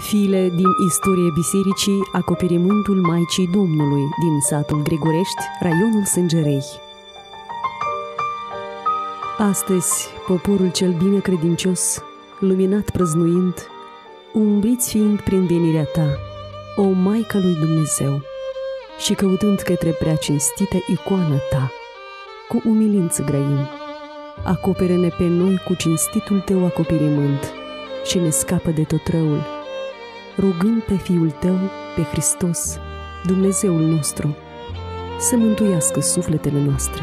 File din istorie bisericii Acoperimântul Maicii Domnului din satul Grigorești, raionul Sângerei. Astăzi, poporul cel bine credincios, luminat prăznuind, umbriți fiind prin venirea ta, o Maică lui Dumnezeu, și căutând către prea cinstită icoană ta, cu umilință grăim, acopere-ne pe noi cu cinstitul tău acoperimânt și ne scapă de tot răul, rugând pe Fiul Tău, pe Hristos, Dumnezeul nostru, să mântuiască sufletele noastre.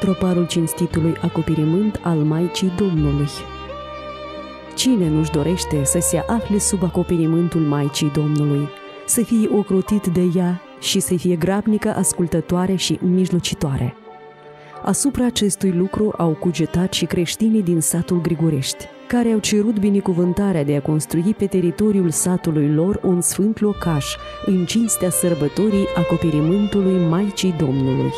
Troparul cinstitului acoperimânt al Maicii Domnului. Cine nu-și dorește să se afle sub acoperimântul Maicii Domnului, să fie ocrotit de ea și să fie grabnică, ascultătoare și mijlocitoare? Asupra acestui lucru au cugetat și creștinii din satul Grigorești, care au cerut binecuvântarea de a construi pe teritoriul satului lor un sfânt locaș, în cinstea sărbătorii acoperimântului Maicii Domnului.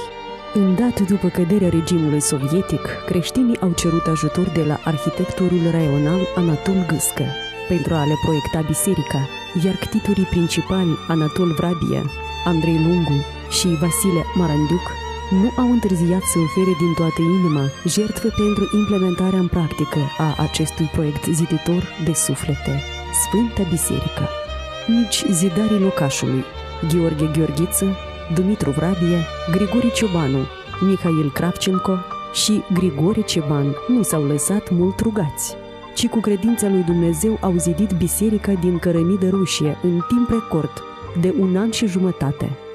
Îndată după căderea regimului sovietic, creștinii au cerut ajutor de la arhitecturul raional Anatol Gâscă pentru a le proiecta biserica, iar ctitorii principali Anatol Vrabia, Andrei Lungu și Vasile Marandiuc nu au întârziat să ofere din toată inima jertfă pentru implementarea în practică a acestui proiect ziditor de suflete, Sfânta Biserică. Nici zidarii locașului, Gheorghe Gheorghiță, Dumitru Vrabie, Grigori Ciobanu, Mihail Kravchenko și Grigore Ceban nu s-au lăsat mult rugați, ci cu credința lui Dumnezeu au zidit biserica din cărămidă rușie în timp record, de un an și jumătate –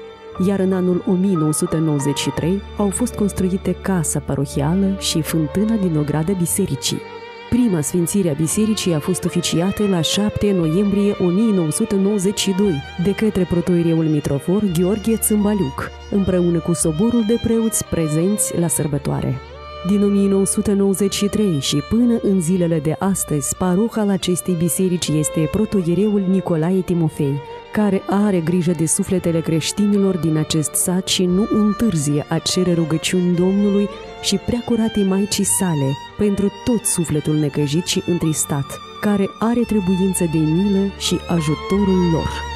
iar în anul 1993 au fost construite casa parohială și fântâna din ogradă bisericii. Prima sfințire a bisericii a fost oficiată la 7 noiembrie 1992 de către protoireul mitrofor Gheorghe Țâmbaliuc, împreună cu soborul de preoți prezenți la sărbătoare. Din 1993 și până în zilele de astăzi, paroh al acestei biserici este protoiereul Nicolae Timofei, care are grijă de sufletele creștinilor din acest sat și nu întârzie a cere rugăciuni Domnului și prea curate Maicii sale pentru tot sufletul necăjit și întristat, care are trebuință de milă și ajutorul lor.